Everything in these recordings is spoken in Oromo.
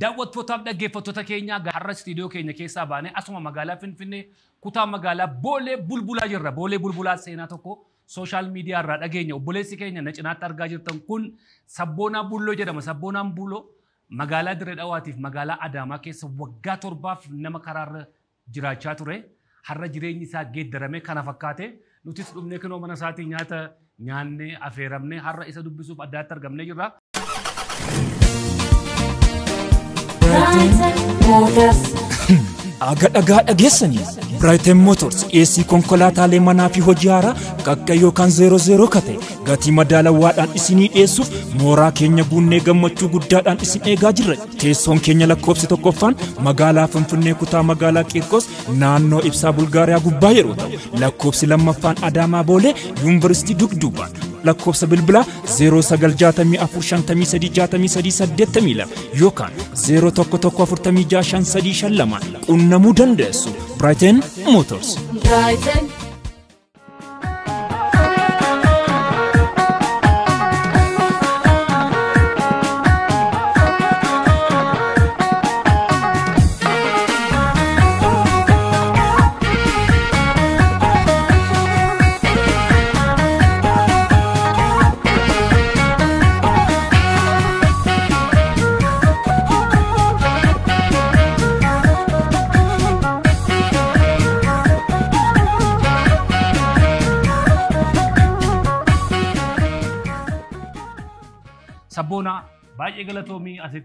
Daawwattootaaf dhaggeeffattoota keenya har'a istiidiyoo keenya keessaa baanee asuma magaalaa Finfinnee kutaa magaalaa Boolee Bulbulaa jirra. Boolee Bulbulaa seenaa tokko sooshaal miidiyaa irraa dhageenya. Obboleessi keenya na cinaatti argaa jirtan kun Sabboonaa Bulloo jedhama. Sabboonaan Bulloo magaalaa Dirree Dhawaatiif magaalaa Adaamaa keessa waggaa torbaaf nama karaarra jiraachaa ture. Har'a jireenyi isaa geeddaramee kana fakkaate nutis dhufnee kunoo mana isaatii nyaata nyaannee affeeramnee har'a isa dubbisuuf addaatti argamnee jirra. Aga dhagaa dhageessanii Brighton Motors dhiyeessii konkolaataalee manaa fi hojii haaraa qaqqa yookaan zeeroo zeeroo kate gatii madaalawaadhaan isinii dhiyeessuuf mooraa keenya guunnee gammachuu guddaadhaan isin eegaa jirra. Teessoon keenya lakkoofsi tokkoffaan magaalaa Finfinnee kutaa magaalaa Qiirqos naannoo ibsaa Bulgaariyaa gubbaa yeroo ta'u lakkoofsi lammaffaan Adaamaa Boolee Yuunivarsiitii Dugduubaan lakkoofsa bilbilaa 0964536382 yookaan 0114655352 qunnamuu dandeessu. Brighton Motors. Brighton.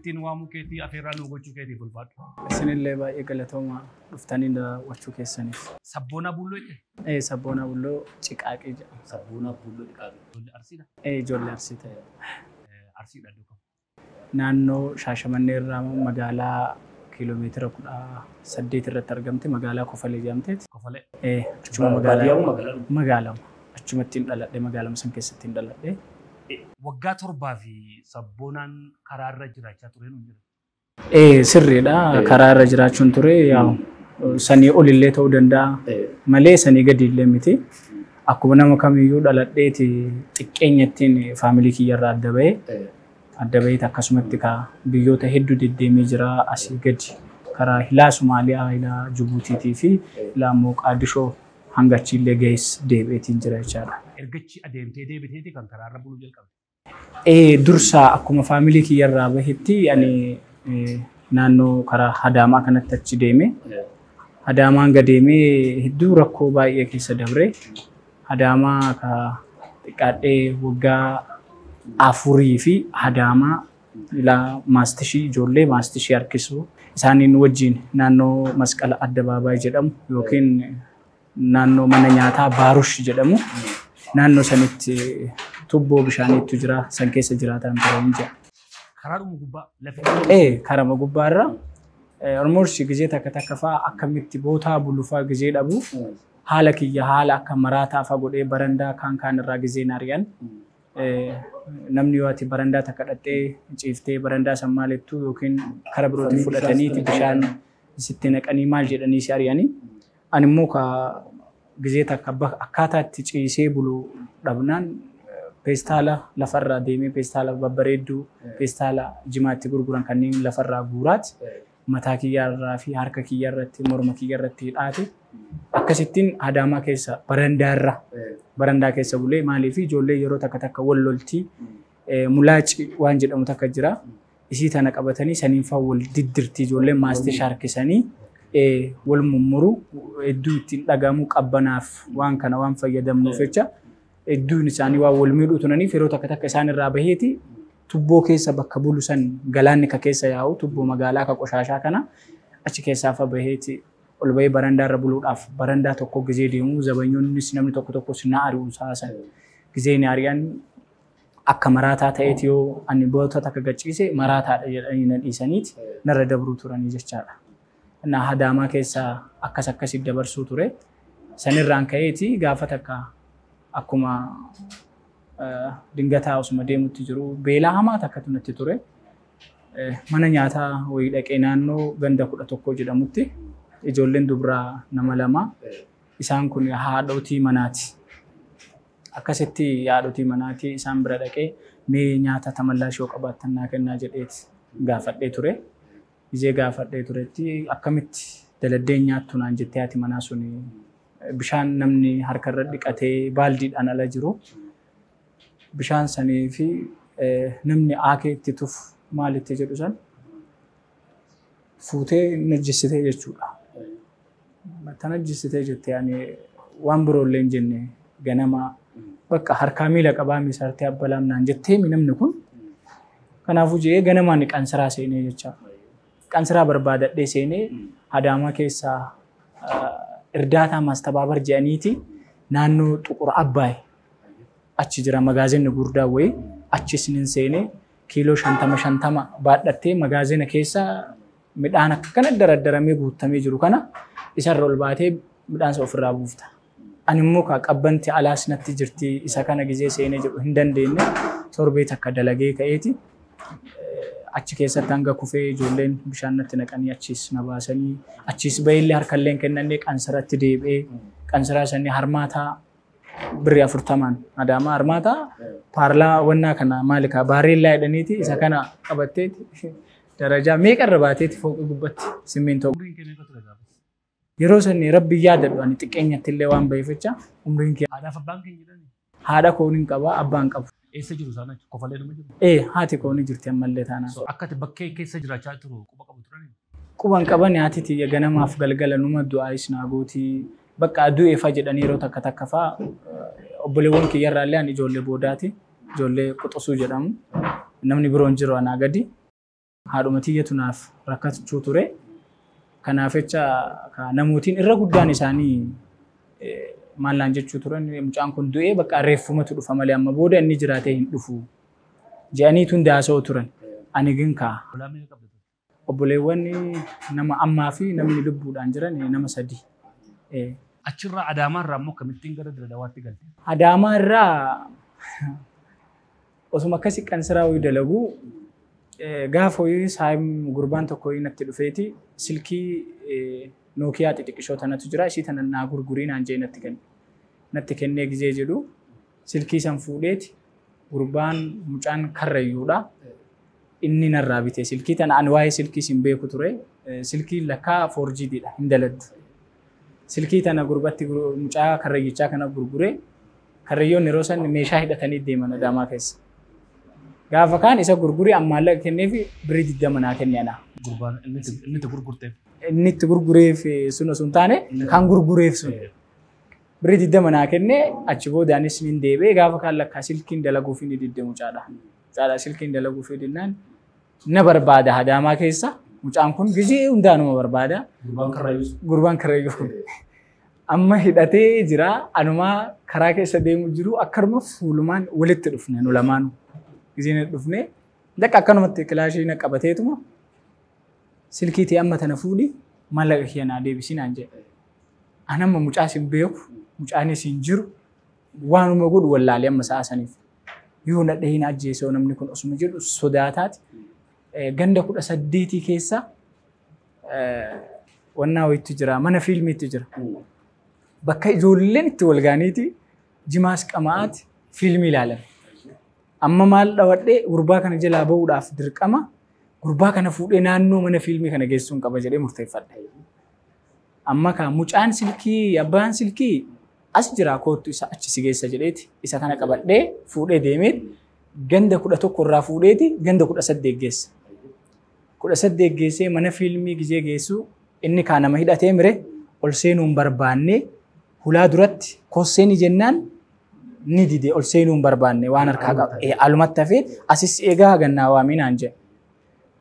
Asittiin waamuu keetii afeerraa nu gochuu keetiif ulfaadhu. Isinillee baay'ee galatooma dhuftanii daawwachuu keessaniif. Sabboonaa Bulloo jedhe. Ee sabboonaa bulloo ciqaaqee jedhama. Sabboonaa Bulloo dhiqaaqee. Ijoollee Arsiidha. Ee ijoollee arsii ta'e. Arsiidha iddoo kam. Naannoo Shaashamannee irraa magaalaa kiiloomeetira kudha saddeet irratti argamte magaalaa Kofalee jedhamteeti. Kofalee. Ee achuma magaalaa magaalaa achumatti hin dhaladhe magaalaa san keessatti hin dhaladhe. Waggaa torbaa fi sabboonaan karaarra jiraachaa ture nu jira. Ee sirriidha. Karaa irra jiraachuun ture yaa'u. Sanii olillee ta'uu danda'a. Malee sanii gadi illee miti. Akkuma nama kamiyyuu dhaladheeti xiqqeenyattiin faamilii kiyyarraa adda bahee adda baheeti akkasumatti ka biyyoota hedduu deddeemee jira. Asii gadi karaa hilaa Somaaliyaa, hilaa Jibuutiitii fi hilaa immoo Qaadishoo hanga achiillee gahees deebi'eetiin jira jechaadha. Ergachi adeemtee deebiteeti kan karaarra buluu jalqabde. Ee dursaa akkuma faamilii kiyyarraa bahetti ani naannoo karaa Adaamaa kanatti achi deeme. Adaamaan gadeemee hedduu rakkoo baay'ee keessa dabre. Adaamaa ka xiqqaadhee waggaa afurii fi Adaamaa ilaa maastishii ijoollee maastishii harkisuu isaaniin wajjin naannoo masqala addabaabaayii jedhamu yookiin naannoo mana nyaataa baarush jedhamu naannoo sanitti tubboo bishaaniitu jira san keessa jiraatan turan jira. Karaadhuma gubbaa lafa. Ee karama gubbaarra ormoorsi gizee takka takka fa'aa akkamitti bootaa bulufaa gizee dhabu haala kiyya haala akka maraataa fa'aa godhee barandaa kaan kaan irraa gizee ari'an namni yoo ati barandaa takka dhattee ciiftee barandaa san maalittu yookiin kara birootti fudhataniiti bishaan sitti naqanii maal jedhanii si ari'anii ani immoo peestaala lafarraa deemee peestaala babbareedduu peestaala jimaatti gurguran kanneen lafarraa guuraati mataa kiyyarraa fi harka kiyyarratti morma kiyyarratti hidhaate akkasittiin adaamaa keessa barandaarra barandaa keessa bulee maaliif ijoollee yeroo takka takka wal loltii mulaaci waan jedhamu takka jira isii tana qabatanii saniin fa'aa wal diddirtii ijoollee maastii harkisanii wal mummuru hedduu ittiin dhagamu qabbanaaf waan kana waan fayyadamnuuf jecha hedduun isaanii waan wal miidhuu turaniif yeroo takka takka isaan irraa baheeti tubboo keessa bakka bulu san galaanni ka keessa yaa'u tubboo magaalaa ka qoshaashaa kana achi keessaa fa baheeti ol bahee barandaa irra buluudhaaf barandaa tokko gizee deemu zabanyoonnis namni tokko tokko na ari'u saasan gizee ni ari'an akka maraataa ta'eeti yoo ani boota takka gachiise maraataadha jedhanii na dhiisaniiti narra dabruu turanii jechaadha. Dabarsuu ture. Sanirraan ka'eeti gaafa takka akkuma dingataa osuma deemutti jiru beelaa hamaa takkatu natti ture. Mana nyaataa wayii dhaqee naannoo ganda kudha tokko jedhamutti ijoolleen dubaraa nama lama isaan kun haadhotii manaati. Akkasitti haadhotii manaati isaan bira dhaqee mee nyaata tamallaashoo qabaattan naa kennaa jedheeti gaafadhee ture. Gizee gaafadhee turetti akkamitti daladdeen nyaattu naan jettee haati manaa sun bishaan namni harka irra dhiqatee baaldiidhaan ala jiru. Bishaan sanii fi namni aakee itti tufu maalitti jedhu san fuutee najjisitee jechuudha. Ta najjisitee jettee ani waan biroollee hin jenne ganama bakka harkaa miila qabaa miisartee abbalaam naan jettee namni kun. Kanaafuu jee ganamaan qansiraa seenee jecha qansiraa barbaadadhee seenee adaamaa keessaa irdaataa maastabaabar jedhaniiti naannoo xuqura abbaay achi jira magaazinni gurdaa wayii achi isinin seenee kiiloo shantama shantama baadhattee magaazina keessa midhaan akkana daraddaramee guutamee jiru kana isarra ol baatee midhaan isa ofirraa buufta. Ani immoo qabbanti alaas natti jirti isa kana gizee seenee jedhu hin dandeenye torbee takka dalagee ka'eeti. Achi keessatti hanga kufee ijoolleen bishaan natti naqanii achiis na baasanii achiis baheellee harkalleen kennannee qansiratti deebi'ee qansiraa sanii harmaataa birrii afurtamaan adaamaa harmaataa paarlaa wannaa kana maalikaa baareellaa jedhaniiti isa kana qabatteeti darajaa meeqa irra baateeti fooqii gubbatti simmintoo. Yeroo sanii rabbi yaadadhu ani xiqqeenyatti illee waan baheeffacha umriin kee. Haadha kooniin qaba abbaan qabu. Eessa jiru isaan achi kofalee nama jiru. Ee haati koonii jirti ammallee taanaan. Akka bakkee keessa jiraachaa turu quba qabu turani. Quban qaban haati tiyya ganamaaf galgala numa du'aayis naaguutii bakka du'eefa jedhanii yeroo takka takka fa'aa obboleewwan kiyyarraallee ani ijoollee boodaati. Ijoollee quxusuu jedhamu. Namni biroon jiru anaa gadi. Haadhuma tiyyatu naaf rakkachuu ture. Kanaaf jecha namootiin irra guddaan isaanii maallaan jechuu turan mucaan kun du'ee bakka reeffumatu dhufa malee amma booda inni jiraatee hin dhufu. Je'aniituun daasa'u turan. Ani gin kaa. Obboleewwan nama ammaa fi namni lubbuudhaan jiran nama sadi. Achirraa Adaamaa irraa immoo kamittiin gara Diradawaatti galte? Adaamaa irraa osuma akkasii qansiraa wayii dalaguu gaafa wayii saayim gurbaan tokko natti dhufeeti silkii nookiyaa xixiqqishoo tanatu jira ishii tana naa gurgurii naan jee natti kenne. Natti kennee gizee jedhu silkii san fuudheeti gurbaan mucaan karrayyuudha. Inni narraa bite silkii tana ani waa'ee silkii sin beeku ture silkii lakkaa foorjiidha hin daladdu. Silkii tana gurbatti mucaa karrayyichaa kana gurguree karrayyoon yeroo san meeshaa hidhatanii deeman adaamaa keessa. Gaafa kaan isa gurguree ammaallaqa kenneef birii digdama naa kenne ana. Gurbaan inni itti gurgurteef. Inni itti gurgureef sun osoo hin taane kan gurgureef sun. Birii digdama naa kenne achi boodaanis ni deebi'ee gaafa kaan lakkaa silkiin dalaguuf inni didde mucaadha. Mucaadha silkiin dalaguuf dinnaan na barbaada adaamaa keessa. Mucaan kun gizee hundaa nama barbaada. Gurbaan karrayyuu. Amma hidhatee jira. Anumaa karaa keessa deemu jiru akkanuma fuulumaan walitti dhufne nu lamaanuu. Gizee na dhufne dakka akkanumatti kilaashii na qabateetuma silkiitii amma tana fuudhi mallaqa kiyya naa deebisi naan jedhe. Anamma mucaa sin beeku mucaanis hin jiru waanuma godhu wallaalee amma sa'a saniif. Yoo na dhahin ajjeesoo namni kun osuma jedhu sodaataati. Ganda kudha saddeetii keessa wannaa wayiitu jira mana fiilmiitu jira. Bakka ijoolleen itti wal gaaniiti jimaas qamaa'aati fiilmii ilaalan. Amma maal dhawadhee gurbaa kana jalaa bahuudhaaf dirqama gurbaa kana fuudhee naannoo mana fiilmii kana geessuun qaba jedhee murteeffadhe. Amma kan mucaan silkii abbaan silkii as jira koottu isa achi si geessa jedheeti isa kana qabadhee fuudhee deemeet ganda kudha tokko irraa fuudheeti ganda kudha saddeet geessa. Kudha saddeet geessee mana fiilmii gizee geessu inni kaan nama hidhatee mire ol seenuun barbaanne hulaa duratti kosseeni jennaan ni dide ol seenuun barbaanne waan harkaa qaba. Alumatti hafee asis eegaa gannaa waaminaan jedhe.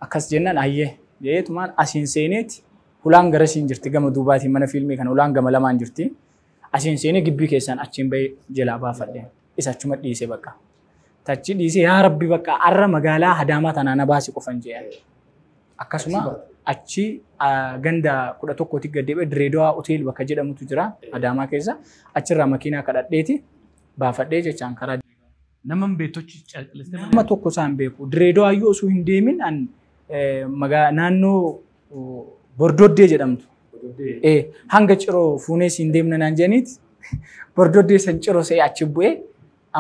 Akkas jennaan ayyee jedheetumaan asiin seeneeti hulaan gara siin jirti gama duubaatiin mana fiilmii kana hulaan gama lamaan jirti. Asiin seenee gibbii keessaan achiin bahee jalaa baafadhe. Isa achuma dhiisee bakka. Tachi dhiisee yaa rabbi bakka arra magaalaa Adaamaa tanaa na baasi qofan jedhe. Akkasuma achi ganda kudha tokkooti gad deebi'ee Direedawaa Hoteel bakka jedhamutu jira Adaamaa keessa. Achirraa makiinaa kadhadheeti baafadhee jechaan karaa. Nama beektochi calqilistee Nama tokko isaan beeku. Direedawaa iyyuu osoo hin deemin naannoo Bordoddee jedhamtu. Hanga ciroo fuunee siin deemna naan jedhaniiti. Bordoddee san ciroo se'ee achi bu'ee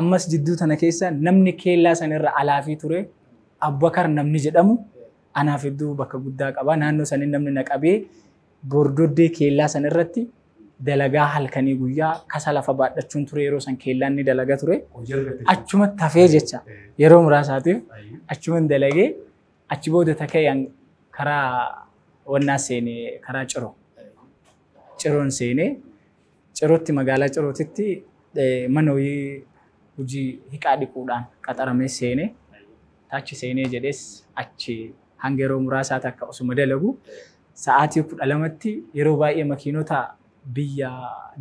ammas jidduu tana keessa namni keellaa sanirra alaafii ture Abbakar namni jedhamu anaaf hedduu bakka guddaa qaba. Naannoo sanii namni na qabee bordoddee keellaa san irratti dalagaa halkanii guyyaa kasa lafa baadhachuun ture yeroo san keellaan ni dalaga ture. Achumatti hafee jecha yeroo muraasaatiif achuman dalagee achi booda takayaan karaa wannaa seenee karaa ciroo. Seenee achi seenee jedhees achi hanga yeroo muraasaa takka osuma dalagu sa'aatii kudha lamatti yeroo baay'ee makiinota biyya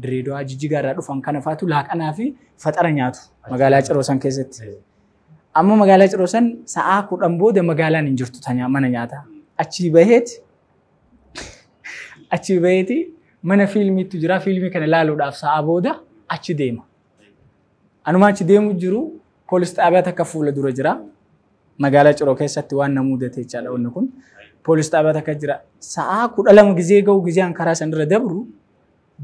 Direedawaa Jijjigaa irraa dhufan kana faatu laaqanaa fi faxara nyaatu magaalaa Ciroo san keessatti. Amma magaalaa Ciroo san sa'aa kudhan booda magaalaan hin jirtu mana nyaataa. Achii baheeti achii baheeti mana fiilmiitu jira fiilmii kana ilaaluudhaaf sa'aa booda achi deema. Anuma achi deemu jiru poolis xaabiyaa takka fuula dura jira. Magaalaa Ciroo keessatti waan na mudate jechaadha wanni kun. Poolis xaabiyaa takka jira. Sa'aa kudha lama gizee gahu gizee karaa sanirra dabru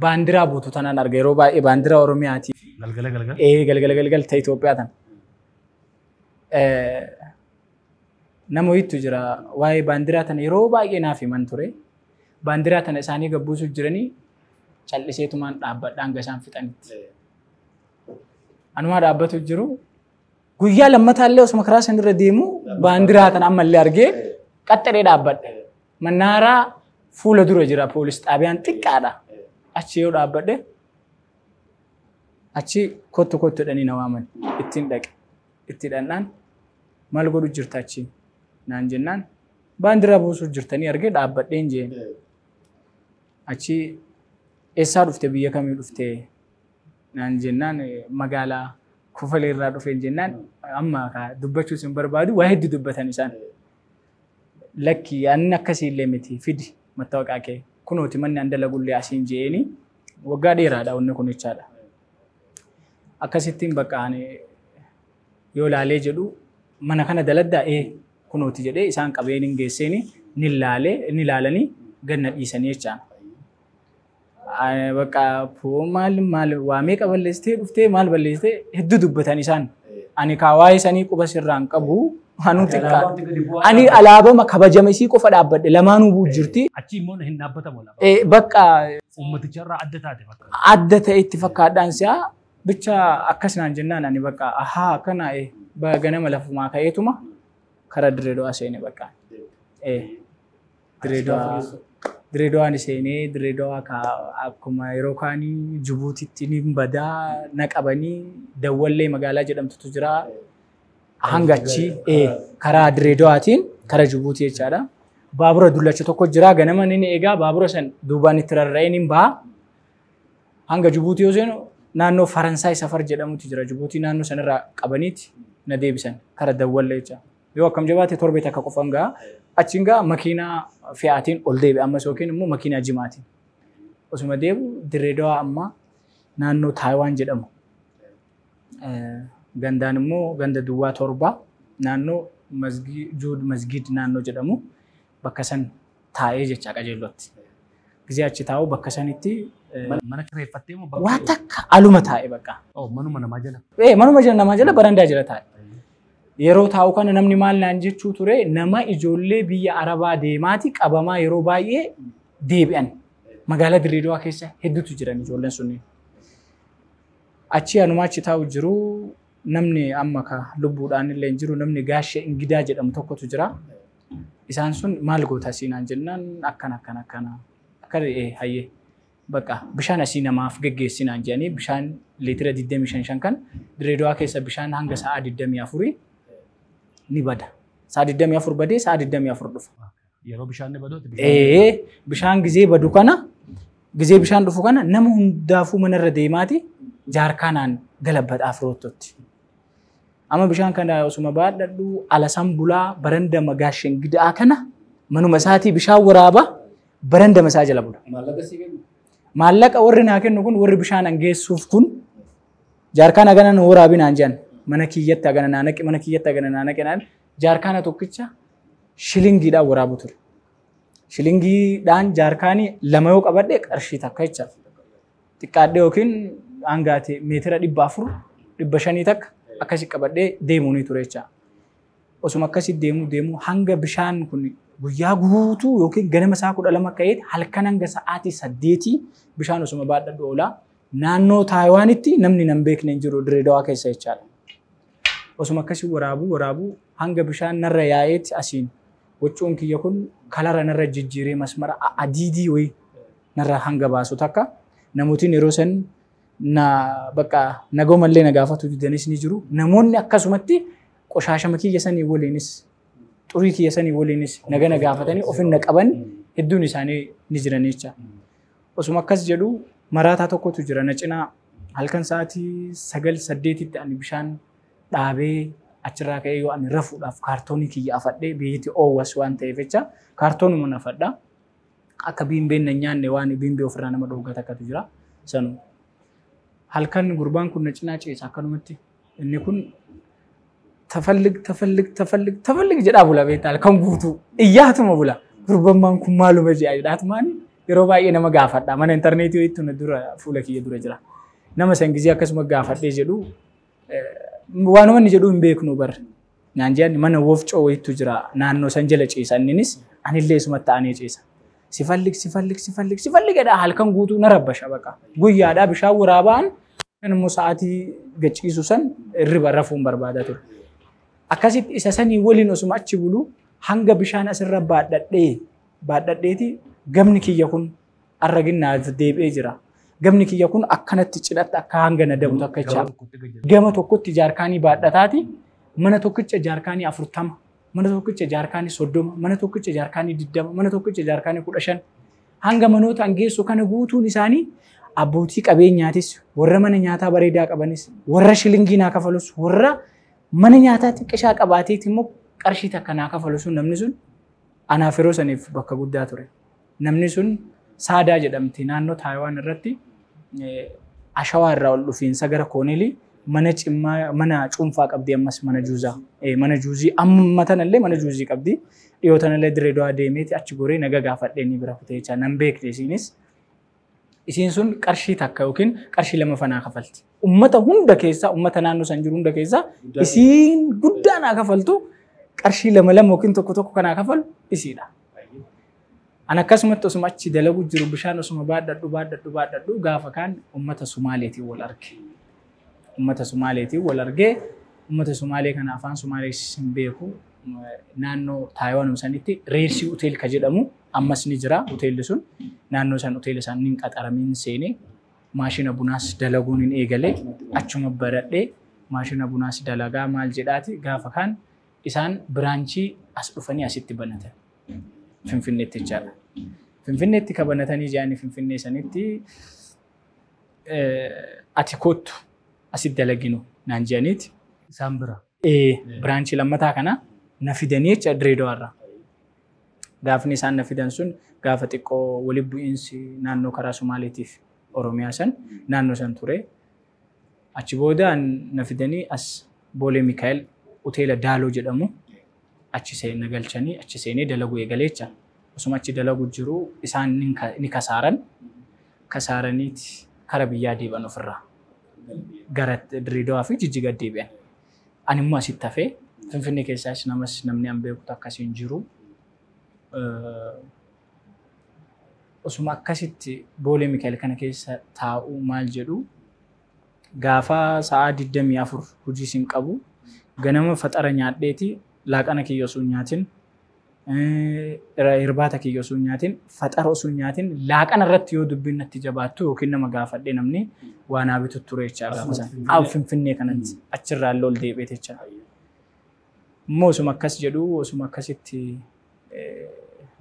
baandiraa buutu tanaan arga yeroo baay'ee baandiraa Oromiyaatii Galgala galgala. ee galgala galgal ta'e Itoophiyaa tan. Nama wayittu jira waa'ee baandiraa tana yeroo baay'ee naaf himan ture. Baandiraa tana isaanii gabbuusuuf jiranii calliseetumaan dhaabbadhaan hanga isaan fixanitti. Anumaa dhaabbatu jiru guyyaa lammataallee osuma karaa sanirra deemu baandiraa tana ammallee argee qaxxaree dhaabbadhe. Mannaaraa fuula dura jira poolis xaabiyaan xiqqaadha. Achi yoo dhaabbadhe achi kottu kottu jedhanii na waaman ittiin dhaqe. Itti dhandhaan maal godhu jirta achi naan jennaan baandiraa buusuuf jirtanii argee dhaabbadheen jeen. Achi eessaa dhufte biyya kamii dhufte naan jennaan magaalaa kufalee irraa dhufeen jennaan amma dubbachuus hin barbaadu waa hedduu dubbatan isaan. Lakki anni akkasii illee miti fidi mattawaqaa kee kunooti manni an dalagullee asiin jeeni waggaa dheeraadha wanni kun jechaadha. Akkasittiin bakka ani yoo laalee jedhu mana kana daladdaa ee kunooti jedhee isaan qabeen hin geesseeni ni laalee ni laalanii ganna dhiisanii jechaan. Maal maal waamee qaballeessitee dhuftee maal balleessitee hedduu dubbatan isaan. Ani kaawaa isanii quba sirraan qabu Anuu xiqqaa. Ani alaabama kabajame isii qofa dhaabbadhe lamaanuu buu jirti. Achi immoo hin dhaabbatamu. Bakka Uummaticha irraa adda taate bakka. adda ta'e itti fakkaadhaan si'a bicha akkasinaan jennaan ani bakka ahaa akkana ganama lafumaa ka'eetuma kara direedoo seene bakka. Direedoo seenee direedoo akkuma yeroo kaanii Jibuutitti ni badaa na qabanii dawwallee magaalaa jedhamtutu jira. hanga achi karaa direedoo'aatiin kara Jibuutii jechaadha. Baabura dullacha tokko jira ganama ni eegaa baabura san duubaan itti rarra'ee ni baha. Hanga Jibuutii yoo seenu naannoo Faransaay safar jedhamutu jira. Jibuutii naannoo sanarraa qabaniiti na deebisan kara dawwallee jecha. Yoo akkam jabaate torbee takka qofan gaha. Achiin gaha makiinaa fe'aatiin ol deebi'e ammas yookiin immoo makiinaa jimaatiin. Osuma deebu direedoo'aa amma naannoo Taayiwaan jedhamu. gandaan immoo ganda duwwaa torba naannoo juud masgiid naannoo jedhamu bakka san taa'ee jecha qajeellotti. Gizee achi taa'u bakka sanitti Mana kireeffattee moo waa takka aluma taa'e bakka. Manuma namaa jala. Manuma jala namaa jala barandaa jala taa'e. Yeroo taa'u kana namni maal naan jechuu ture? Nama ijoollee biyya Arabaa deemaati. Qabamaa yeroo baay'ee deebi'an. Magaalaa Dirreedawaa keessa hedduutu jiran ijoolleen sunniin. Achi anuma achi taa'u jiru namni amma ka lubbuudhaan illee hin jiru namni gaashee ingidaa jedhamu tokkotu jira. Isaan sun maal goota siinaan jennaan? Akkana akkana akkana akkana hayyee bakka bishaan asii namaaf geggeessinaan jedhanii bishaan liitira 25 kan. Direedawaa keessa bishaan hanga sa'a 24 ni bada. Sa'a 24 badee sa'a 24 dhufa. Yeroo bishaan ni baduuti. Ee bishaan gizee badu kana gizee bishaan dhufu kana nama hundaafuu manarra deemaati jaarkaanaan galabbadhaaf roottotti. Amma bishaan kana osuma baadhadhu alasan bulaa baranda magaashen gidaa kana manuma isaatii bishaan waraaba baranda isaa jala bula. Maallaqa warri naa kennu kun warri bishaan hangeessuuf kun jaarkaana gana nu waraabinaan jedhan mana kiyyatti hagana naanaqe mana kiyyatti hagana naanaqe naan jaarkaana tokkicha shilingiidhaan waraabu ture. Shilingiidhaan jaarkaanii lama yoo qabadhe qarshii takka jecha. Xiqqaadhee yookiin hangaate meetira dhibba afur dhibba shanii takka akkasii qabadhee deemuu ni ture jecha. osuma akkasii deemuu deemuu hanga bishaan kun guyyaa guutuu yookiin ganama isaa kudha lama ka'eet halkan hanga sa'aatii saddeetii bishaan osuma baadhadhu oolaa naannoo Taayiwaanitti namni nan beekne hin jiru Direedawaa keessa jechaadha. Osuma akkasii waraabuu waraabuu hanga bishaan narra yaa'eetti asiin waccuun kiyya kun kalara narra jijjiiree masmara adiidii wayii narra hanga baasu takka namootiin yeroo san na bakka nagoomallee na gaafatu didanis ni jiru. Namoonni akkasumatti qoshaashama kiyya sanii waliinis xurii kiyya sanii waliinis naga na gaafatanii ofinna qaban hedduun isaanii ni jiran jecha. Osuma akkas jedhu maraataa tokkotu jira na cinaa halkan sa'aatii sagal saddeetitti ani bishaan dhaabee achirraa ka'ee yoo ani rafuudhaaf kaartoonii kiyya afadhee biyyatti oowwas waan ta'eef jecha kaartoonuma na afadha. Akka biimbeen na nyaanne waan biimbee ofirraa nama dhooggat akkatu jira. Sanuu halkan gurbaan kun na cinaa ceesa akkanumatti inni kun tafallig tafallig tafallig tafallig jedhaa bula beektaa halkan guutuu iyyaatuma bula gurbammaan kun maaluma jedha jedhaatumaan yeroo baay'ee nama gaafadha mana intarneetii wayiitu na dura fuula kiyya dura jira nama san gizee akkasuma gaafadhee jedhu waanuma inni jedhu hin beeknu bar naan jedhan mana wofcoo wayiitu jira naannoo san jala ceesa inninis anillee isumatti ta'anii ceesa. Sifallig sifallig sifallig sifallig jedhaa halkan guutuu na rabbasha baqa guyyaadhaa bishaan waraabaan kan immoo sa'aatii gachiisu san irriba rafuun barbaada ture. Akkasitti isa sanii waliin osuma achi bulu hanga bishaan asirra baadhadhee baadhadheeti gamni kiyya kun arraginnaaf deebi'ee jira. Gamni kiyya kun akkanatti cidhatti akka hanga na dabu takka jecha. Gama tokkotti jaarkaanii baadhataati. Mana tokkicha jaarkaanii afurtama mana tokkicha jaarkaanii soddoma mana tokkicha jaarkaanii diddama mana tokkicha jaarkaanii kudha shan hanga manoota geessu kana guutuun isaanii abbootii qabeenyaatis warra mana nyaataa bareedaa qabanis warra shilingii naa kafalus warra mana nyaataa xiqqishaa qabaateeti immoo qarshii takka naa kafalu sun. Namni sun anaaf yeroo saniif bakka guddaa ture. Namni sun saadaa jedhamti. Naannoo Taayiwaan irratti ashawaa irraa ol dhufiinsa gara Kooneelii mana cimmaa mana cuunfaa qabdi ammas mana juuzaa mana juuzii amma tanallee mana juuzii qabdi dhiyoo tanallee direedawaa deemeeti achi goree naga gaafadhee ni bira kutee jechaa nan beekte isiinis. Isiin sun qarshii takka yookiin qarshii lama fanaa kafalti. Ummata hunda keessaa ummata naannoo san jiru hunda keessaa isiin guddaa naa kafaltu qarshii lama lama yookiin tokko tokko kanaa kafalu isiidha. An akkasumatti osuma achi dalagu jiru bishaan osuma baadhadhu baadhadhu baadhadhu gaafa kaan ummata Sumaaleetiin wal arge. Ummata Sumaaleetiin wal argee ummata Sumaalee kana afaan Sumaalee hin beeku naannoo Taayiwaan sanitti Reersii Hotel ka jedhamu ammas ni jira hoteelli sun naannoo san hoteela isaanii hin qaxaramiin seenee maashina bunaas dalaguun hin eegale achuma baradhee maashina bunaas dalagaa maal jedhaati gaafa kaan isaan biraanchii as dhufanii asitti banatan finfinneetti jechaadha. Finfinneetti ka banatanii jedhanii finfinnee sanitti ati kottu asitti dalaginu naan jedhaniiti. Isaan bira. Biraanchii lammataa kana na fidanii jecha Direedawaarraa. Gaafni isaan na fidan sun gaafa xiqqoo walitti bu'iinsi naannoo karaa Sumaaleetiif Oromiyaa san naannoo san ture. Achi booda na fidanii as Boolee Mikaa'el hoteela Daaloo jedhamu achi seenna galchanii achi seenee dalaguu eegaleecha. Osuma achi dalagu jiru isaan ni kasaaran. Kasaaraniiti kara biyyaa deebi'an ofirraa. Gara Direedawaa fi Jijjiga deebi'an. Ani immoo asitti hafee Finfinnee keessaas namas namni an beekutu akkasiin jiru. osuma akkasitti boolee Mikaa'el kana keessa taa'uu maal jedhu gaafa sa'aa 24 hojii sin qabu ganama faxara nyaadheeti laaqana kiyya osoo nyaatin irbaata kiyya osoo nyaatin faxara osoo nyaatin laaqana irratti yoo dubbiin natti jabaattu yookiin nama gaafadhee namni waa naa bitu ture jechaa gaafa san aawu finfinnee. Kanatti achirraa ol deebi'ee jechaa. Immoo osuma akkas jedhu osuma akkasitti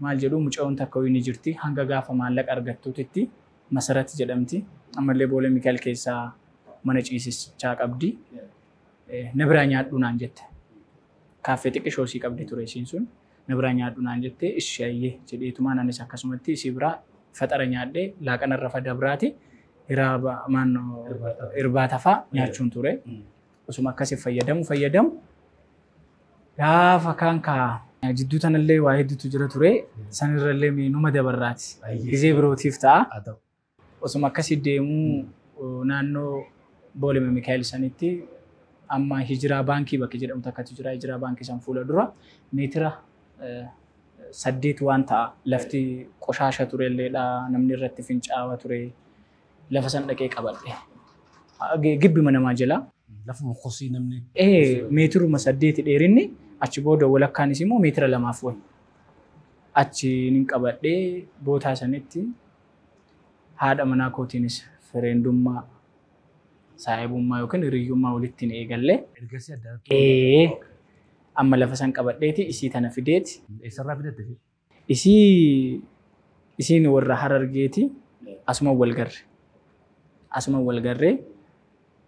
maal jedhu muca'oon takka ni jirti. Hanga gaafa maallaqa argattuutitti masaratti jedhamti. Ammallee boolee Mikaa'el keessaa mana ciisichaa qabdi. Na biraa nyaadhu naan jette. Kaaffee xiqqishoo sii qabdi ture isiin sun na biraa nyaadhu naan jette ishaayyee jedheetumaan anis akkasumatti isii biraa faxara nyaadhee laaqana irra fada biraati. Irbaata fa'aa nyaachuun ture. Osuma akkasii fayyadamu fayyadamu. Gaafa kaan kaa. Jidduu tanallee waa hedduutu jira ture. Sanirrallee numa dabarraati gizee birootiif ta'a. Osuma akkasii deemuu naannoo boolema Mikaa'el sanitti amma hijiraa baankii bakki jedhamu takkatti jira. Hijiraa baankii san fuula dura meetira saddeet waan ta'a lafti qoshaasha turelleedha namni irratti fincaawa ture lafa san dhaqee qabadhe Ah, gi- gibbima namaa jala Lafuma kosii namni. ee meetiruma saddeeti dheerinni achi booda walakkaanis immoo meetira lamaaf wayi achi nin qabadhee bootaa sanitti haadha manaa kootiinis fireendummaa saahibummaa yookiin hiriyyummaa walitti ni eegallee Ergasii adda ee amma lafa san qabadheeti isii tana fideeti. Eessarraa fidatte? isii isiin warra harargeeti asuma wal garre. Asuma wal garree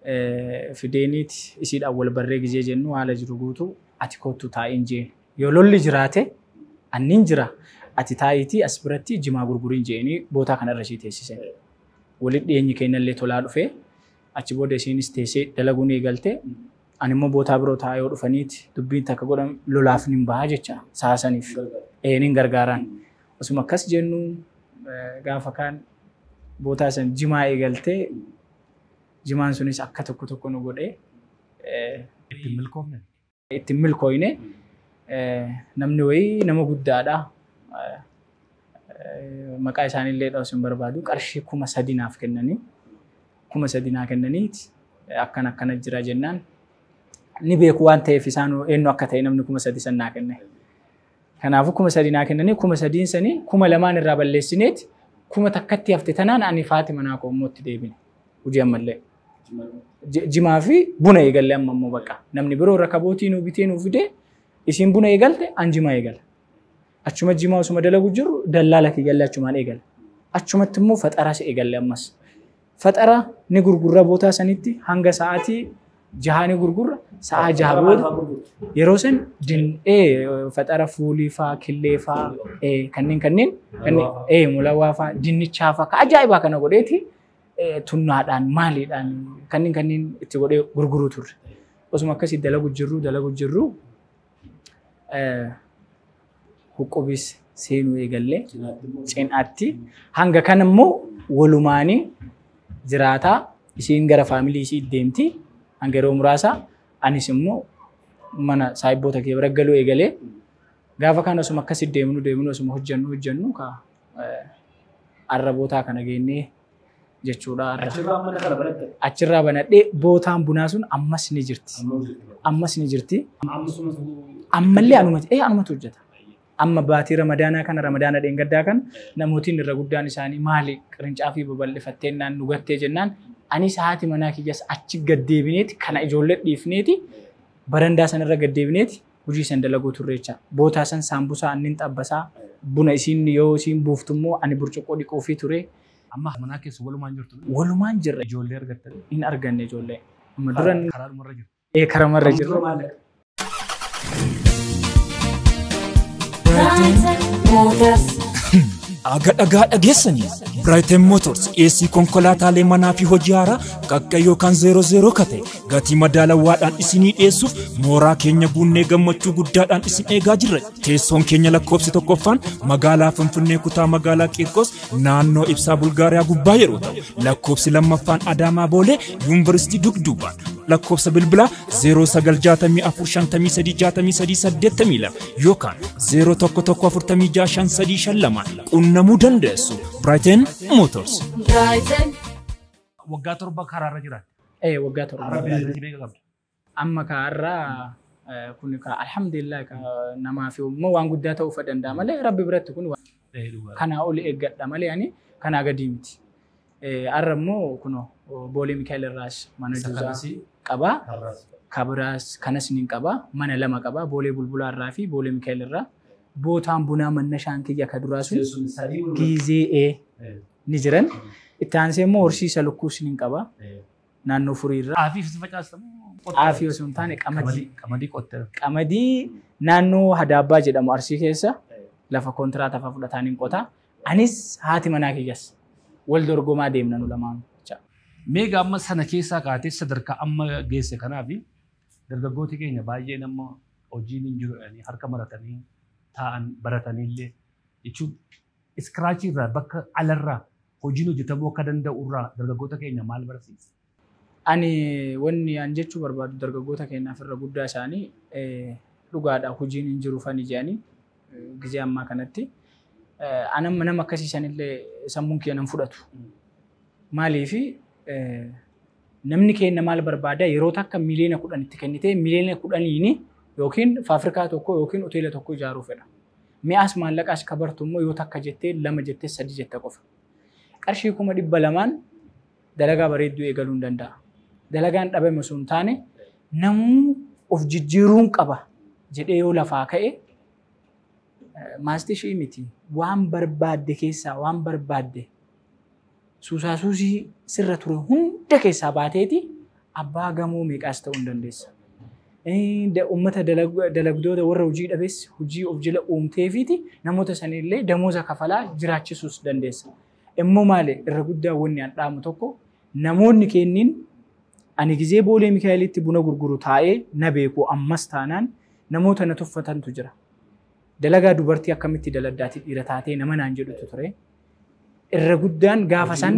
eh, fideeniiti isiidhaan wal barree gizee jennu haala jiru guutuu ati kottu taa'iin jeen. Yoo lolli jiraate anniin jira. Ati taa'iitii as biratti jimaa gurguriin jeeni bootaa kanarra ishii teessise walitti dhiyeenyi keenyallee tolaa dhufee achi booda isiinis teessee dalaguun eegalte ani immoo bootaa biroo taa'aa yoo dhufaniiti dubbiin takka godhan lolaaf nin bahaa jecha saasaniif ee nin gargaaraan osuma akkas jennu eh, gaafa kaan bootaa san jimaa eegaltee jimaan sunis akka tokko tokko nu godhee eh, Ittiin milkoofne. ittiin milkooyne eh, namni wayii nama guddaadha. Eh, eh, Maqaa isaaniillee dhaus hin barbaadu qarshii kuma sadi naaf kennanii kuma sadi naa kennaniiti eh, akkan akkana jira jennaan ni beeku waan ta'eef isaan eenyu akka ta'e namni kuma sadi san naa kenne. Kanaafuu kuma sadi naa kennanii kuma sadiin sanii kuma lamaan irraa balleessineeti kuma takkatti hafte tanaan ani Faatima naa qommootti deebine hojii ammallee. Ji- jimaa fi buna eegalle amma immoo bakka namni biroo rakabootii nuu bitee nuu fidee isiin buna eegalte an jimaa eegala. Achuma jimaa osuma dalagu jiru dallaala kiyyalle achumaan eegala. Achumatti immoo faxaras eegalle ammas. Faxara ni gurgurra bootaa sanitti hanga sa'aatii jahaa ni gurgurra sa'aa jaha booda. yeroo san din ee faxara fuulii faa killee faa ee kanneen kanneen. Kanneen ee mulawaa faa dinnichaa faa. Ka ajaa'ibaa kana godheeti tunnaadhaan maaliidhaan kanneen kanneen itti godhee gurguruu turre. Osuma akkasii dalagu jirru dalagu jirru huqqubis seenuu eegallee cinaatti. Hanga kan immoo walumaanii jiraataa isiin gara faamilii isii deemti hanga yeroo muraasa anis immoo mana saayibboota kee bira galuu eegalee gaafa kan osuma akkasii deemnu deemnu osuma hojjannu hojjannu ka eh, arrabootaa kana geennee jechuudha. Achirraa banadhee bootaan bunaa sun ammas ni jirti. Ammas ni jirti. Ammallee ee anumatu hojjeta. Amma baatii ramadaanaa kana ramadaana dheengaddaa kana namootiin irra guddaan isaanii maali qirincaafi babal'ifattee naan dhugattee jennaan anis haati manaa kiyyas achi gaddeebineeti kana ijoollee dhiifneeti barandaa sanarra gaddeebineeti hojii san dalaguu turre jecha. Bootaa san saambusaa annin xabbasaa buna isiin yoo isiin buuftummoo ani burcuqqoo dhiquufii ture. Amma manaa keessa walumaan jirtu. Walumaan jirra. Ijoollee argattan. Hin arganne ijoollee. Duran Karaa dhumarra jirtu. ee karamarra jirra. Aga dhagaa dhageessanii Brighton Motors dhiyeessii konkolaataalee manaa fi hojii haaraa qaqqa yookaan zeero zeeroo kate gatii madaalawaadhaan isinii dhiyeessuuf mooraa keenya buunnee gammachuu guddaadhaan isin eegaa jirra. Teessoon keenya lakkoofsi tokkoffaan magaalaa Finfinnee kutaa magaalaa Qiirqos naannoo ibsaa Bulgaariyaa gubbaa yeroo ta'u lakkoofsi lammaffaan Adaamaa Boolee Yuunivarsiitii Dugduubaan lakkoofsa bilbilaa 0964536382 yookaan 0114565352 qunnamuu dandeessu. Brighton Motors. Waggaa torba karaarra jiraatti. Ee waggaa torba. Amma kaarraa kun alhamdulillah namaa fi immoo waan guddaa ta'uu danda'a malee rabbi biratti kun kanaa ol eeggadha malee ani kanaa gadi miti. Har'a immoo kun boolee Mikaa'el irraas mana kanasii qabaa. har'aas. kabiraas kanas ni qabaa. Mana lama qabaa. Boolee bulbulaa irraa fi boolee Mikaa'el irraa. Bootaan bunaa manna shaankiyya ka duraa sun Teessoon sadii wal- giizee ee Ee, ni jiran. Itti aansee immoo horsiisa lukkuus ni qabaa. ee. Naannoo furii irraa. Xaafii fi facaasamu. Xaafii osoo hin taane qamadii. Qamadii. Qamadii qottee. Qamadii naannoo Hadaabbaa jedhamu Arsii keessa lafa kontiraata fa'aa fudhatanii qota. Anis haati manaa kiyyas wal dorgomaa deemna nu lamaan. Meegaa amma sana keessaa kaatee sadarkaa amma geesse kanaaf dargaggooti keenya baay'ee nama hojiin hin jiru harka maratanii taa'an baratanii illee jechuun iskiraachii irraa bakka alarraa hojiin hojjetamuu akka danda'u irraa dargaggoota keenya maal barsiisa? Ani wanni an jechuu barbaadu dargaggoota keenyaaf irra guddaa isaanii dhugaadha hojiin hin jiru fani jedhanii gizee ammaa kanatti. Anam nama akkasiisanillee sammuun keenan fudhatu. Maaliifi namni keenya maal barbaada yeroo takka miliyoona kudhan itti kennitee miliyoona kudhaniini yookiin faafrikaa tokko yookiin hoteela tokko ijaaruu fedha. Mi'aas maallaqaas kabartu immoo yoo takka jettee lama jettee sadi jette qofa. Qarshii kuma dhibba lamaan dalagaa bareedduu eegaluu hin danda'a. Dalagaan dhabame sun hin taane namuu of jijjiiruun qaba jedhee yoo lafaa ka'e maastii ishii miti waan barbaadde keessaa waan barbaadde suusaa suusii sirra ture hunda keessaa baateeti abbaa gamoo meeqaas ta'uu hin dandeessa. Uummata dalagdoota warra hojii dhabees hojii of jala uumteefiiti namoota sanillee damooza kafalaa jiraachisuus dandeessa. Immoo maali irra guddaa wanni an dhaamu tokko namoonni kenniin ani gizee boolee Mikaa'elitti buna gurguru taa'ee na beeku ammas taanaan namoota na tuffatantu jira. Dalagaa dubartii akkamitti daladdaati dhiira taatee nama naan jedhutu ture. Irra guddaan gaafa san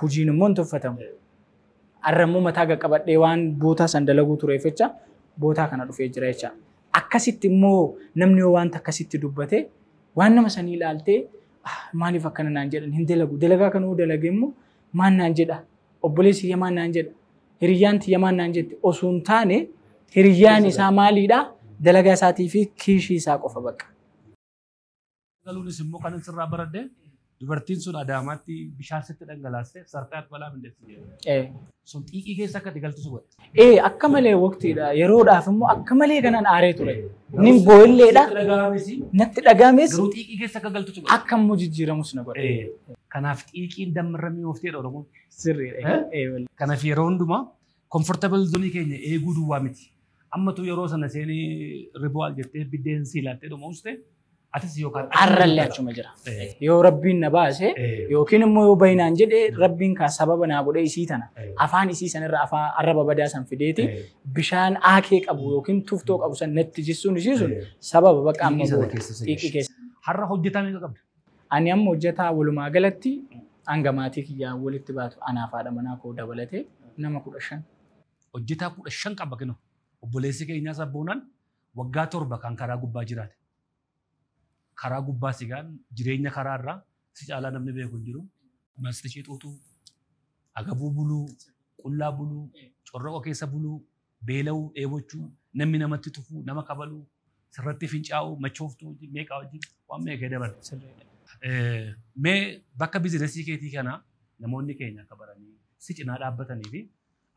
hojiin immoo hin tuffatamu. Har'a immoo mataa qaqqabadhee waan bootaa san dalaguu tureef jecha bootaa kana dhufee jira jecha. Akkasitti immoo namni yoo wanta akkasitti dubbate waan nama sanii ilaaltee maaliif akkana naan jedhan hin dalagu. Dalagaa kana yoo dalage immoo maan naan jedha. Obboleessi iyya maan naan jedha. Hiriyyaan tiyya maan naan jetti. Osoo hin taane hiriyyaan isaa maaliidha? Dalagaa isaatii fi kiishii isaa qofa bakka. Galuunis immoo kan sirraa baradde dubartiin sun adaamaatti bishaan sitti dhangalaastee sarkaat balaa mindeessi jedhu. Sun xiiqii keessa akka galtu si godhe. Ee akka malee waqtiidha. Yeroodhaaf immoo akka malee kanan aaree ture. Nin boo'illeedha. Natti dhagaames Garuu xiiqii keessa akka galtu si godhe. akka immoo jijjiiramus na godhe. Kanaaf xiiqiin dammarramii oofteedha Oromoon. Sirriidha. Kanaaf yeroo hundumaa komfortabal zoonii keenya eeguu duwwaa miti. Ammatu yeroo sana seenii ribu'aal jettee biddeen siilaattee dhumuuste atis yookaan Arrallee achuma jira. Eh. Yoo rabbiin na baase Eh. yookiin immoo yoo bahinaan jedhee rabbiin kaa sababa naa godhee isii tana Eh. afaan isii sanirra afaan arraba badaa san fideeti Eh. bishaan aakee qabu yookiin tuftoo qabu san natti jissuun isii sun Eh. sababa bakka amma Xiiqii sana booda keessa si xiiqii keessa. Har'a hojjetaa meeqa qabda? Ani amma hojjetaa walumaa galatti hanga maatii kiyyaa walitti baatu anaaf haadha manaa koo dabalatee nama kudha shan. Hojjetaa kudha shan qaba kennu. Obboleessi keenyaa sabboonaan waggaa torba kan karaa gubbaa jiraate. Karaa gubbaa sigaan jireenya karaa irraa si caalaa namni beeku hin jiru. Masti ishee xuuxuu, agabuu buluu, qullaa buluu, corroqa keessa buluu, beela'uu, dheebochuu, namni namatti tufuu, nama kabaluu, sirratti fincaa'uu, machooftuu, meeqaa wajjin waan meeqa dabala. Eh, Mee bakka bizinesii keetii kana namoonni keenya akka baranii si cinaa dhaabbatanii fi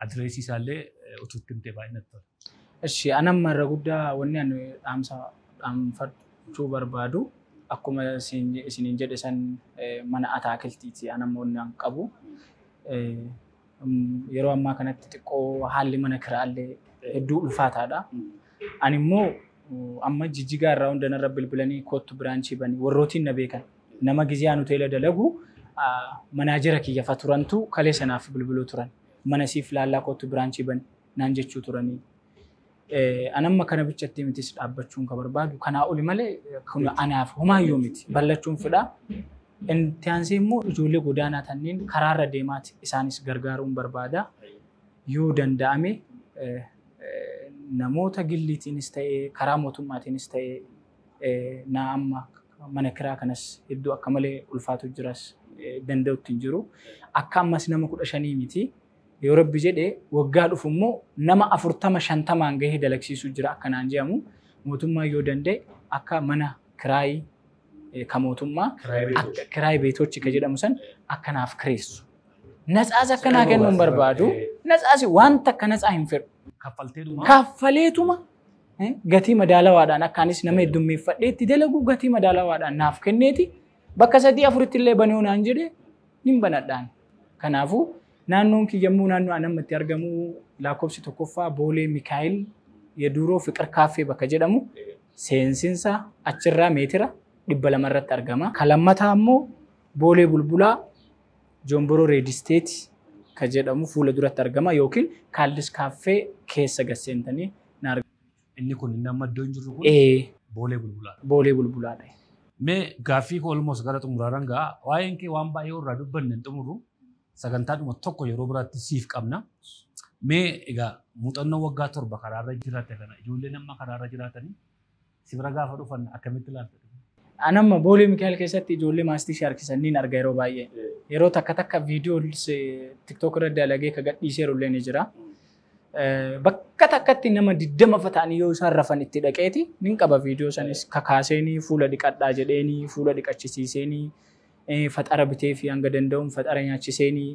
adireesii isaallee eh, utuu itti himtee baay'ee natti tola. Ishi anamma irra guddaa wanni ani dhaamsa dhaamfachuu barbaadu akkuma isin- isiniin jedhe san eh, mana ataakiltiiti wanni an qabu. Eh, mm, Yeroo ammaa kanatti xiqqoo haalli mana kiraallee hedduu ulfaataadha. Ani immoo uh, amma jijjigaa irraa hundanarra bilbilanii kottu biraanchii banii warrootiin na beekan. Nama giziyaan hoteela dalagu ah, manaajera kiyyafa turantu kalee sanaaf bilbiluu turan. Mana siif laallaa kottu biraanchii bani naan jechuu turanii. Eh, anamma kana bichatti mitis dhaabbachuun ka barbaadu kanaa oli malee kun anaaf homaayyuu miti ballachuun fedha. Itti aansee immoo ijoollee godaanaa kanneen karaarra deemaati isaanis gargaaruun barbaada. Yoo danda'ame eh, eh, namoota gilliitiinis ta'ee karaa mootummaatiinis ta'ee naa amma mana kiraa kanas hedduu akka malee ulfaatu jiras danda'utti hin jiru. Akka ammas nama kudha shanii miti. Yoo rabbi jedhe waggaa dhufu immoo nama afurtama shantamaan gahee dalagsiisuu jira akka naan jedhamu mootummaa yoo danda'e akka mana kiraayii ka mootummaa akka kiraayii beetochi ka jedhamu san akkanaaf kireessu. Natsaas akkanaa kennuun barbaadu. Natsaas wanta akka natsaa hin fedhu. Kaffaleetuma gatii madaalawaadhaan akkaanis nama heddummeeffadhee itti dalagu gatii madaalawaadhaan naaf kenneeti bakka sadii afuritti illee banuu naan jedhe nin banadhaan. Kanaafuu naannoon kiyyammuu naannoo anamma itti argamu lakkoofsi tokkoffaa Boolee Mikaayil Yeduroo Fiqir Kaaffee bakka jedhamu seensinsa achirraa meetira dhibba lama irratti argama. Kan lammataa immoo Boolee Bulbulaa Joomboroo Reedisteeti ka jedhamu fuula duratti argama yookiin Kaallis Kaaffee keessa gasseentanii na argama. Inni kun inni amma iddoo hin jirru kun Ee, boolee bulbulaadha. Boolee Bulbulaadha. Mee gaaffii koo olmoos gara xumuraarran ga'a. Waa'een kee waan baay'ee irraa dubbanne hin xumuru. Sagantaadhuma tokko yeroo biraatti siif qabna. Mee egaa muuxannoo waggaa torba karaarra jiraatte kana ijoolleen amma karaarra jiraatanii si bira gaafa dhufan akkamitti ilaalta? Anamma boolee Mikaa'el keessatti ijoollee maastii harkisaniin arga yeroo baay'ee. Yeroo takka takka viidiyoo tiktook irra dalagee ka gadhiiseeru illee ni jira. Bakka takkatti nama diddama fata'anii yoo isaan rafan itti dhaqeeti nin qaba viidiyoo sanis kakaaseenii fuula dhiqadhaa jedheenii fuula dhiqachisiiseenii faxara bitee fi hanga danda'uun faxara nyaachiseenii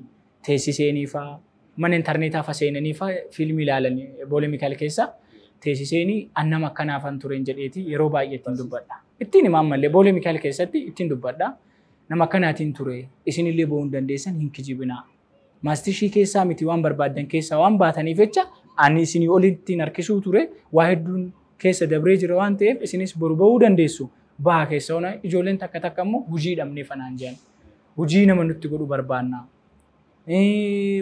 teessiseenii fa'aa mana intarneetaa fa seenanii fa fiilmii ilaalanii boolee Mikaa'el keessa teessiseenii annama akkanaafan tureen jedheeti yeroo baay'ee ittiin dubbadha. Ittiin himaan mallee boolee Mikaa'el keessatti ittiin dubbadha. Nama akkanaatiin ture isinillee bo'uu hin dandeessan hin kijibinaa. Maastishii keessaa miti waan barbaaddan keessaa waan baataniif jecha ani isinii olittiin harkisuu ture waa hedduun keessa dabree jira waan ta'eef isinis boru ba'uu dandeessu. Baha keessa ona ijoolleen takka takka immoo hujii dhabnee fanaan jiran. Hujii nama nutti godhu barbaanna.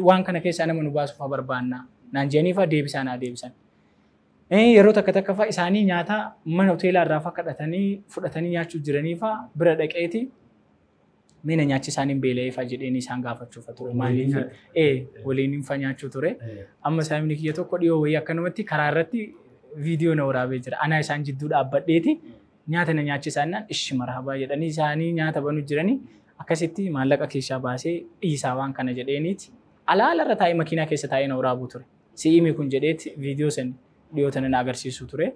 Waan kana keessaa nama nu baasuuf barbaanna. Naan jedhaniifa deebisaa naa deebisan. Yeroo takka takka fa isaanii nyaata mana hoteelaa irraa fa kadhatanii fudhatanii nyaachuu jiraniifa bira dhaqeeti mina nyaachi isaaniin beela'eefa jedheen isaan gaafachuuf ture. Maaliif waliin fa nyaachuu ture. Amma saamni kiyya tokko dhiyoo wayii akkanumatti karaa irratti viidiyoo na waraabee jira. Anaa isaan jidduu dhaabbadheeti nyaata na nyaachisaannaan ishi marhabaa jedhanii isaanii nyaata banuu jiranii akkasitti maallaqa keessaa baasee dhiisaa waan kana jedheeniiti. Alaala irra taa'ee makiinaa keessa taa'ee na waraabuu ture. Si'imi kun jedheeti viidiyoo san dhiyoota na agarsiisu ture.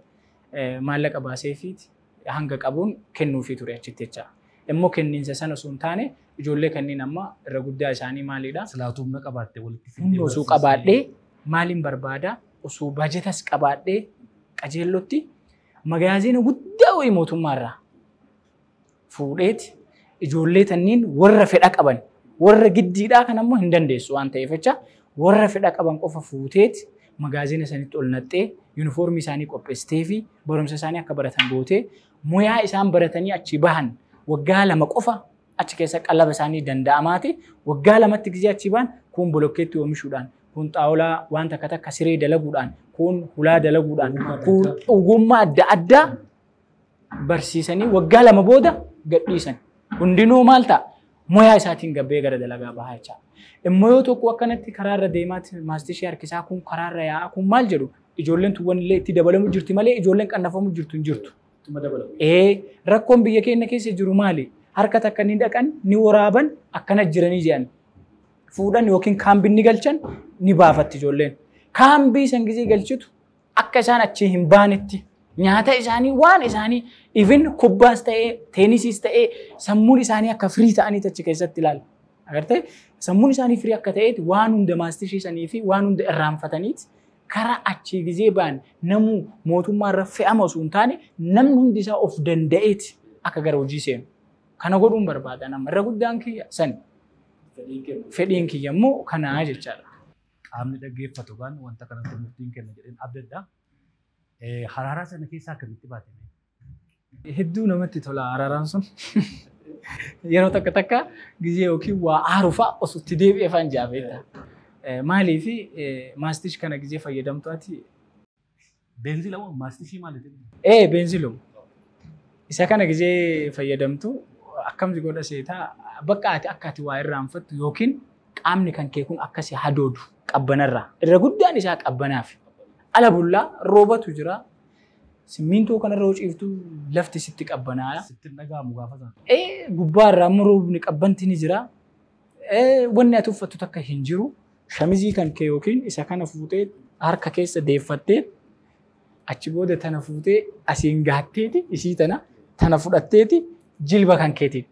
Maallaqa baasee fi hanga qabuun kennuufii ture achitti jecha. Immoo kenniinsa sana osoo hin taane ijoollee kanneen amma irra guddaa isaanii maalidha? Silaatuu humna qabaatte walitti Humna osoo qabaadhee maaliin barbaada? Osoo bajetas qabaadhee qajeellotti magaaziina guddaa wayii mootummaarraa fuudheeti. Ijoollee tanniin warra fedha qaban warra giddiidhaa kan ammoo hin dandeessu waan ta'eef jecha warra fedha qaban qofa fuuteeti. Magaazina sanitti ol naqxee yuunifoormii isaanii qopheessitee fi barumsa isaanii akka baratan gootee moyaa isaan baratanii achi bahan waggaa lama qofa achi keessa qallaba isaanii danda'amaati. Waggaa lamatti gizee achi bahan kun bolokkeetti oomishuudhaan kun xaawulaa waan takka takka siree dalaguudhaan kun hulaa dalaguudhaan kun ogummaa adda addaa barsiisanii waggaa lama booda gadhiisan. Hundinuu maal ta'a? Moyaa isaatiin gabbee gara dalagaa bahaa jecha. Immoo yoo tokko akkanatti karaarra deemaati maastishee harkisaa kun karaarra yaa'aa kun maal jedhu ijoolleen tuwwan illee itti dabalamu jirti malee ijoolleen qannafamu jirtu hin jirtu. Ee rakkoon biyya keenya keessa jiru maali? Harka takka ni dhaqan ni waraaban akkana jiranii jedhan. Fuudhan yookiin kaambii ni galchan ni baafatti ijoolleen. Kaambii san gizee galchitu akka isaan achii hin baanetti nyaata isaanii waan isaanii even kubbaas ta'ee teenisiis ta'ee sammuun isaanii akka firii ta'aniiti achi keessatti ilaala. Agartee sammuun isaanii firii akka ta'eeti waan hunda maastishiisanii fi waan hunda irraanfataniiti karaa achii gizee ba'an namuu mootummaa irra fe'ama osoo hin taane namni hundi isaa of danda'eeti akka gara hojii seenu. Kana godhuun barbaada nama irra guddaan kiyya sani. Fedhiin kiyya immoo kanaa jechaadha. Qaamni dhaggeeffatu kan wanta kanatti murtiin kenna jedheen abdaddaa. Haraaraa sana keessaa akkamitti baatame? Hedduu namatti tola haraaraan sun. Yeroo takka takka gizee yookiin waa aaru fa'a osoo itti deebi'ee fa'aan jaabeetta. Maaliif maastish kana gizee fayyadamtu ati? Beenzila moo maastishii maaliiti? Ee beenziloo. Isa kana gizee fayyadamtu akkamti godha seetaa bakka ati akka ati waa irraanfattu yookiin qaamni kan kee kun akkasi hadoodu qabbanarraa. Irra guddaan isaa qabbanaaf. Ala bullaa roobatu jira. Simmintoo kanarra hociiftu lafti sitti qabbanaadha. Sitti hin dhaga'amu gaafa sana. Ee gubbaarraa immoo roobni qabbanti ni jira. Wanni ati uffattu takka hin jiru. Shamizii kan kee yookiin isa kana fuutee harka keessa deeffattee achi booda tana fuutee asiin gaatteeti isii tana tana fudhatteeti jilba kan keetiin.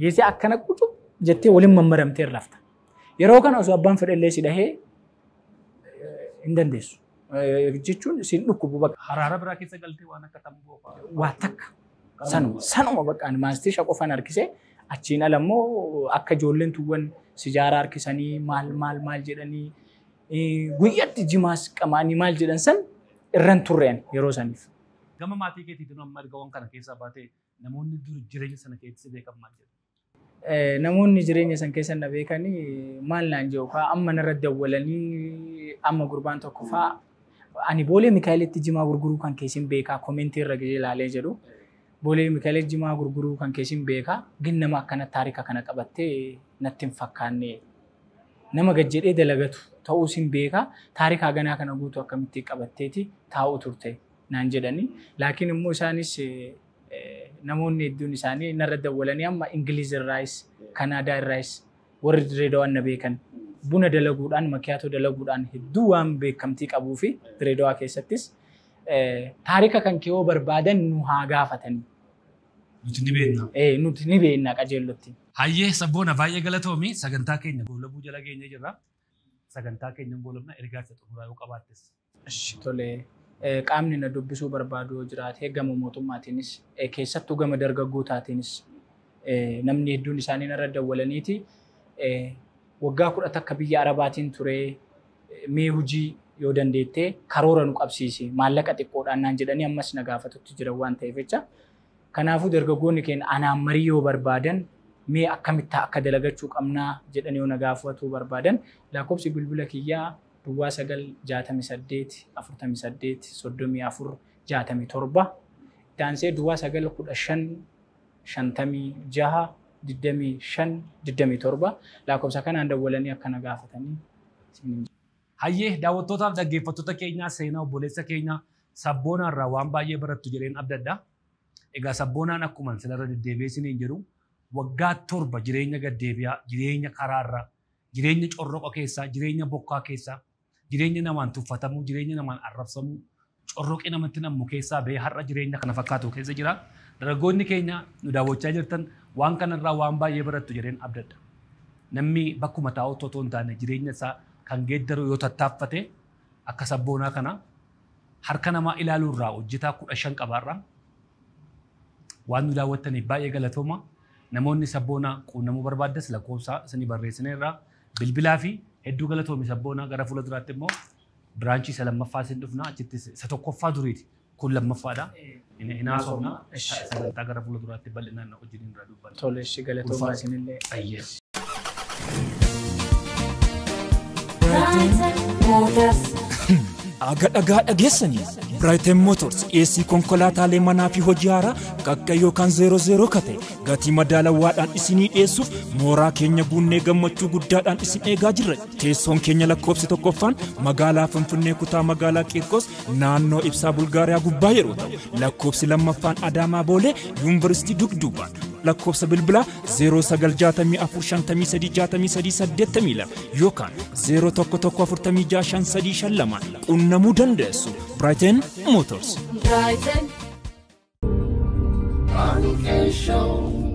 Geessee akkana qucu jettee waliin mammaramtee rafta. Yeroo kana osoo abbaan fedhallee si dhahee hin dandeessu. Jechuun siin dhukkubu bakka. Haraara biraa keessa galtee waan akka tamboo fa'aa. Waa takka. Sanuma sanuma baqqaan maastisha qofan harkisee achiin ala immoo akka ijoolleen tuwwan sijaaraa harkisanii maal maal maal jedhanii guyyaatti jimaas qamaanii maal jedhan san irran turreen yeroo saniif. Gama maatii keetiitiin amma erga waan kana keessaa baatee namoonni dur jireenya sana keessatti beekan maal jedhu? Namoonni jireenya san keessa na beekanii maal naan jedhu fa'aa amma narra dawwalanii amma gurbaan tokko fa'aa ani boolee Mikaa'elitti jimaa gurguruu kan keessin beekaa? Komentii irra ilaalee jedhu. Boolee Mikaa'elitti jimaa gurguruu kan keessin beekaa? Gin nama akkana taarika kana qabattee natti hin fakkaanne nama gad jedhee dalagatu ta'uus hin beekaa? Taarika haganaa kana guutuu akkamitti qabatteeti taa'u turte naan jedhanii. Laakiin immoo isaanis namoonni hedduun isaanii narra dawwalanii amma Ingiliiz irraayis Kanaadaa irraayis warri Direedawaan na beekan buna dalaguudhaan makiyaatoo dalaguudhaan hedduu waan beekamtii qabuu fi Direedawaa keessattis taarika kan kee yoo barbaadan nu haa gaafatanii. Nuti ni beekna. Nuti ni beekna qajeellotti. Hayyee sabboona baay'ee galatoomi sagantaa keenya goolabuu jala geenye jirra. Sagantaa keenya goolabna ergaa isa xumuraa yoo qabaattes. Tole qaamni na dubbisuu barbaadu yoo jiraate gama mootummaatiinis keessattuu gama dargaggootaatiinis namni hedduun isaanii narra dawwalaniiti waggaa kudha takka biyya arabaatiin ture mee hojii yoo dandeettee karoora nu qabsiisi maallaqa xiqqoodhaan naan jedhanii ammas na gaafatutti jiran waan ta'eef jecha. Kanaafuu dargaggoonni keenya anaan marii yoo barbaadan mee akkamitti akka dalagachuu qabnaa jedhanii yoo na gaafatuu barbaadan lakkoofsi bilbila kiyyaa duwwaa sagal jaatamii saddeet afurtamii saddeet soddomii afur jaatamii torba itaansee duwwaa sagal kudha shan shantamii jaha digdamii shan digdamii torba lakkoofsa kanaan dawwalanii akka na gaafatanii. Hayyee daawwattootaaf dhaggeeffattoota keenyaa seenaa obboleessa keenyaa sabboonarraa waan baay'ee barattu jedheen abdadha. Egaa sabboonaan akkuma sinarra deddeebi'ee isiniin jedhu waggaa torba jireenya gaddeebi'aa, jireenya karaarraa, jireenya corroqa keessaa, jireenya bokkaa keessaa, jireenya namaan tuffatamuu, jireenya namaan arrabsamuu, corroqi namatti nammu keessaa ba'ee har'a jireenya kana fakkaatu keessa jira. Dargaggoonni keenya nu daawwachaa jirtan waan kanarraa waan baay'ee barattu jedheen abdadha. Namni bakkuma taa'u otoo hin taane jireenya isaa kan geeddaru yoo tattaaffate akka sabboonaa kana harka namaa ilaaluurraa hojjetaa kudha shan qabaarraa waan nu daawwattaniif baay'ee galatooma. Namoonni sabboonaa quunnamuu barbaaddas lakkoofsa isinii barreessineerraa bilbilaa fi hedduu galatoomi sabboonaa gara fuula duraatti immoo biraanchii isa lammaffaa isin dhufna achitti isa tokkoffaa duriiti kun lammaffaadha. Inaasofna sagantaa gara fuula duraatti bal'inaan wajjin irraa dubbanna. Tole, ishee galatoomaa isinillee. Ayyee. Aga dhagaa dhageessanii Brighton Motors dhiyeessii konkolaataalee manaa fi hojii haaraa qaqqa yookaan zeero zeeroo kate. Gatii madaalawaadhaan isinii dhiyeessuuf mooraa keenya guunnee gammachuu guddaadhaan isin eegaa jirra. Teessoon keenya lakkoofsi tokkoffaan magaalaa Finfinnee kutaa magaalaa Qiirqos naannoo ibsaa Bulgaariyaa gubbaa yeroo ta'u lakkoofsi lammaffaan Adaamaa Boolee Yuunivarsiitii Dugduubaan lakkoofsa bilbilaa 0955636382 yookaan 0114655352 qunnamuu dandeessu. Brighton. Show.